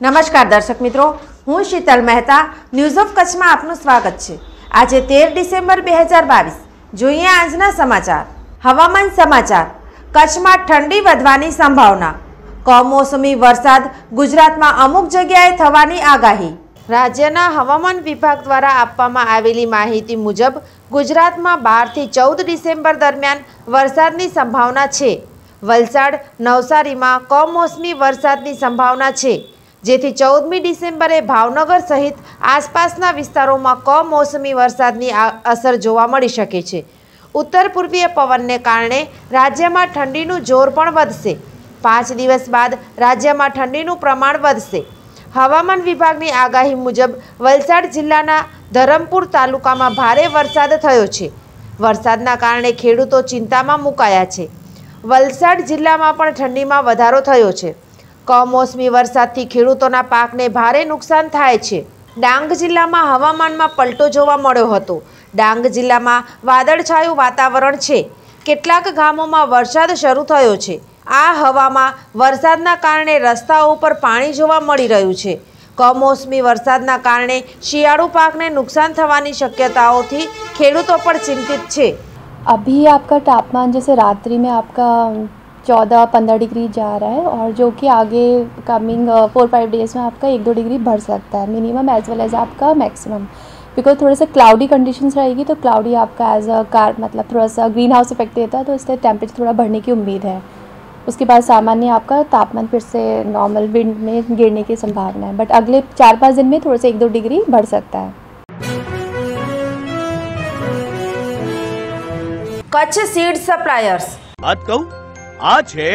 નમસ્કાર દર્શક મિત્રો, હું શીતલ મહેતા ન્યૂઝ ઓફ કચ્છમાં આપનું સ્વાગત છે. આજે તેર ડિસેમ્બર બે હજાર બાવીસ, જોઈએ આજના સમાચાર. હવામાન સમાચાર. કચ્છમાં ઠંડી વધવાની સંભાવના. કમોસમી વરસાદ ગુજરાતમાં અમુક જગ્યાએ થવાની આગાહી. રાજ્યના હવામાન વિભાગ દ્વારા આપવામાં આવેલી માહિતી મુજબ, ગુજરાતમાં બારથી ચૌદ ડિસેમ્બર દરમિયાન વરસાદની સંભાવના છે. વલસાડ, નવસારીમાં કમોસમી વરસાદની સંભાવના છે. જેથી ચૌદમી ડિસેમ્બરે ભાવનગર સહિત આસપાસના વિસ્તારોમાં કમોસમી વરસાદની અસર જોવા મળી શકે છે. ઉત્તર પૂર્વીય પવનને કારણે રાજ્યમાં ઠંડીનું જોર પણ વધશે. પાંચ દિવસ બાદ રાજ્યમાં ઠંડીનું પ્રમાણ વધશે. હવામાન વિભાગની આગાહી મુજબ વલસાડ જિલ્લાના ધરમપુર તાલુકામાં ભારે વરસાદ થયો છે. વરસાદના કારણે ખેડૂતો ચિંતામાં મુકાયા છે. વલસાડ જિલ્લામાં પણ ઠંડીમાં વધારો થયો છે. કમોસમી વરસાદથી ખેડૂતોના પાકને ભારે નુકસાન થાય છે ડાંગ જિલ્લામાં હવામાનમાં પલટો જોવા મળ્યો હતો ડાંગ જિલ્લામાં વાદળછાયું વાતાવરણ છે કેટલાક ગામોમાં વરસાદ શરૂ થયો છે આ હવામાં વરસાદના કારણે રસ્તાઓ ઉપર પાણી જોવા મળી રહ્યું છે કમોસમી વરસાદના કારણે શિયાળુ પાકને નુકસાન થવાની શક્યતાઓથી ખેડૂતો પણ ચિંતિત છે अभी आपका तापमान जैसे रात्रि में आपका चौदह पंद्रह डिग्री जा रहा है और जो कि आगे कमिंग फोर फाइव डेज़ में आपका एक दो डिग्री बढ़ सकता है मिनिमम एज वेल एज़ आपका मैक्सिमम बिकॉज़ थोड़े से क्लाउडी कंडीशंस रहेगी तो क्लाउडी आपका एज अ कार मतलब थोड़ा सा ग्रीन हाउस इफ़ेक्ट देता है तो इससे टेम्परेचर थोड़ा बढ़ने की उम्मीद है. उसके बाद सामान्य आपका तापमान फिर से नॉर्मल विंड में गिरने की संभावना है बट अगले चार पाँच दिन में थोड़ा सा एक दो डिग्री बढ़ सकता है. Kutch seed suppliers. बात कहूँ? આ છે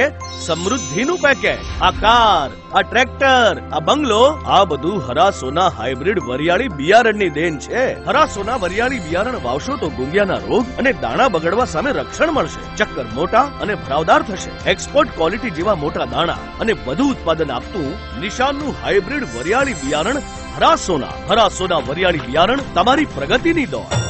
સમૃદ્ધિનું પેકેટ આ કાર, આ ટ્રેક્ટર આ બંગલો, આ બધું હરાસોના હાઇબ્રિડ વરિયાળી બિયારણની દેન છે. હરાસોના વરિયાળી બિયારણ વાવશો તો ગુંગિયાના રોગ અને દાણા બગડવા સામે રક્ષણ મળશે. ચક્કર મોટા અને ભરાવદાર થશે. એક્સપોર્ટ ક્વોલિટી જેવા મોટા દાણા અને વધુ ઉત્પાદન આપતું નિશાનનું હાઇબ્રિડ વરિયાળી બિયારણ હરાસોના. હરાસોના વરિયાળી બિયારણ, તમારી પ્રગતિની દોડ.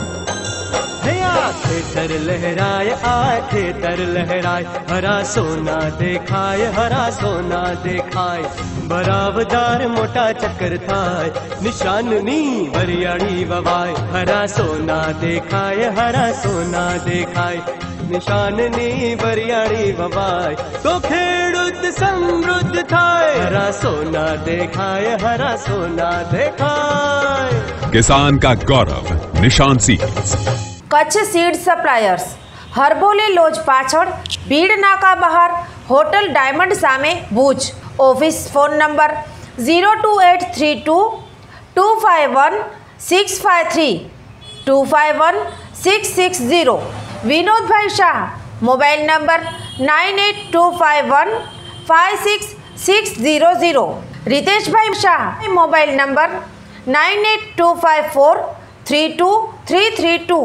खेतर लहराए, आखे तर लहराए, हरा सोना देखाय हरा सोना देखाय बराबदार मोटा चक्कर थाय निशान नी बरियाड़ी बवाय हरा सोना देखाय हरा सोना देखाय निशान नी बरियाड़ी बवाय तो खेडूत समृद्ध थाय हरा सोना देखाय हरा सोना देखाय किसान का गौरव, निशान सी કચ્છ સીડ સપ્લાયર્સ. હરબોલી લોજ પાછળ ભીડ નાકા બહાર, હોટલ ડાયમંડ સામે Bhuj. Office phone number zero two eight three two two five one, six five three, two five one, six six zero. Vinodbhai Shah, mobile number nine eight two five one five six six zero zero. Riteshbhai Shah, mobile number nine eight two five four, three two three three two.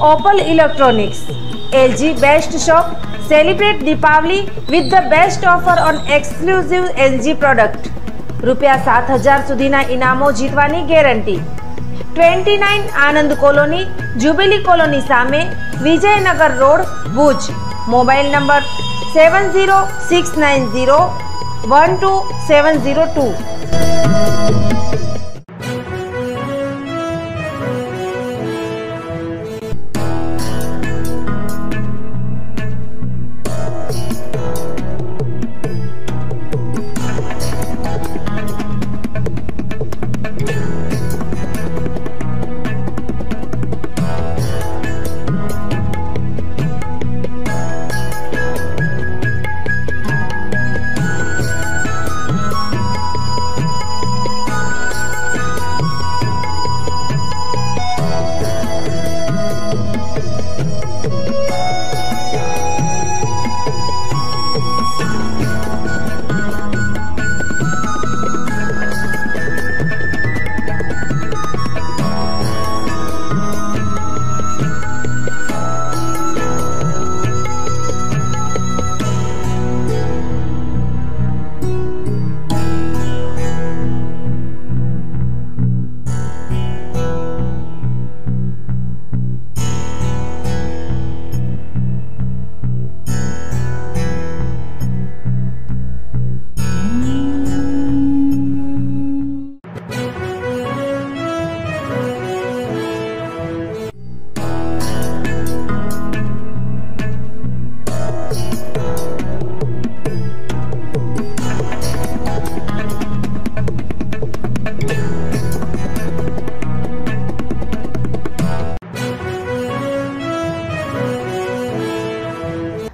Opal Electronics LG Best Shop, celebrate Deepavali with the best offer on exclusive LG product. રૂપિયા સાત હજાર સુધીના ઇનામો જીતવાની guarantee twenty nine Anand colony jubilee colony સામે Vijaynagar road Bhuj mobile number seven zero six nine zero one two seven zero two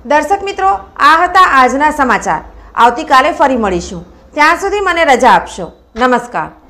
દર્શક મિત્રો, આ હતા આજના સમાચાર. આવતીકાલે ફરી મળીશું. ત્યાં સુધી મને રજા આપશો. નમસ્કાર.